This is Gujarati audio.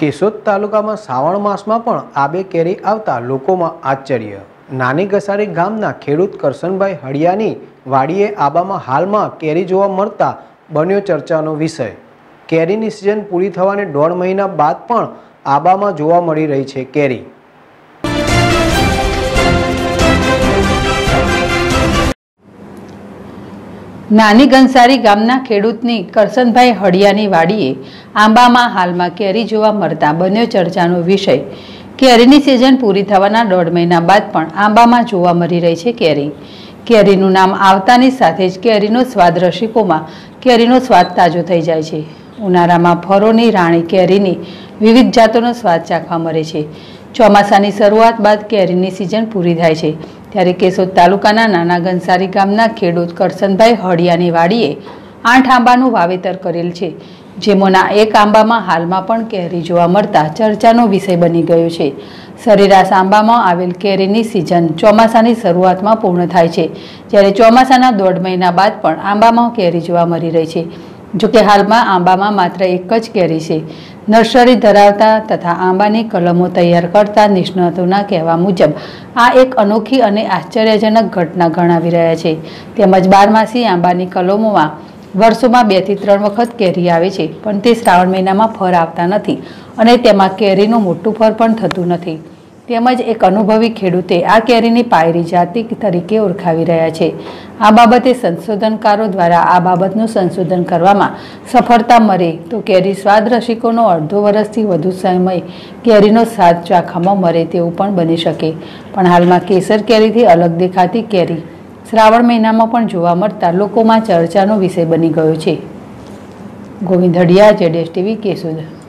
કેશોદ તાલુકામાં શ્રાવણ માસમાં પણ આબે કેરી આવતા લોકોમાં આશ્ચર્ય. નાની ઘસારી ગામના ખેડૂત કરશનભાઈ હળિયાની વાડીએ આબામાં હાલમાં કેરી જોવા મળતા બન્યો ચર્ચાનો વિષય. કેરીની સિઝન પૂરી થવાને દોઢ મહિના બાદ પણ આબામાં જોવા મળી રહી છે કેરી. નાની ગંસારી ગામના ખેડૂતની કરસનભાઈ હળિયાની વાડીએ આંબામાં હાલમાં કેરી જોવા મળતા બન્યો ચર્ચાનો વિષય. કેરીની સિઝન પૂરી થવાના દોઢ મહિના બાદ પણ આંબામાં જોવા મળી રહી છે કેરી. કેરીનું નામ આવતાની સાથે જ કેરીનો સ્વાદ રસિકોમાં કેરીનો સ્વાદ તાજો થઈ જાય છે. ઉનાળામાં ફરોની રાણી કેરીની વિવિધ જાતોનો સ્વાદ ચાખવા મળે છે. ચોમાસાની શરૂઆત બાદ કેરીની સિઝન પૂરી થાય છે. ત્યારે કેશોદ તાલુકાના નાના ગંસારી ગામના ખેડૂત કરસનભાઈ હળિયાની વાડીએ આઠ આંબાનું વાવેતર કરેલ છે. જેમોના એક આંબામાં હાલમાં પણ કેરી જોવા મળતા ચર્ચાનો વિષય બની ગયો છે. સરેરાશ આંબામાં આવેલ કેરીની સિઝન ચોમાસાની શરૂઆતમાં પૂર્ણ થાય છે. જ્યારે ચોમાસાના દોઢ મહિના બાદ પણ આંબામાં કેરી જોવા મળી રહી છે. જોકે હાલમાં આંબામાં માત્ર એક જ કેરી છે. નર્સરી ધરાવતા તથા આંબાની કલમો તૈયાર કરતા નિષ્ણાતોના કહેવા મુજબ, આ એક અનોખી અને આશ્ચર્યજનક ઘટના ગણાવી રહ્યા છે. તેમજ બારમાસી આંબાની કલમોમાં વર્ષોમાં બેથી ત્રણ વખત કેરી આવે છે, પણ તે શ્રાવણ મહિનામાં ફર આવતા નથી અને તેમાં કેરીનું મોટું ફર પણ થતું નથી. તેમજ એક અનુભવી ખેડૂતે આ કેરીની પાયરી જાતિ તરીકે ઓળખાવી રહ્યા છે. આ બાબતે સંશોધનકારો દ્વારા આ બાબતનું સંશોધન કરવામાં સફળતા મળે તો કેરી સ્વાદ રસિકોનો અડધો વર્ષથી વધુ સમય કેરીનો સ્વાદ ચાખામાં મળે તેવું પણ બની શકે. પણ હાલમાં કેસર કેરીથી અલગ દેખાતી કેરી શ્રાવણ મહિનામાં પણ જોવા મળતા લોકોમાં ચર્ચાનો વિષય બની ગયો છે. ગોવિંદ હડિયા, જેડેશ ટીવી, કેશોદ.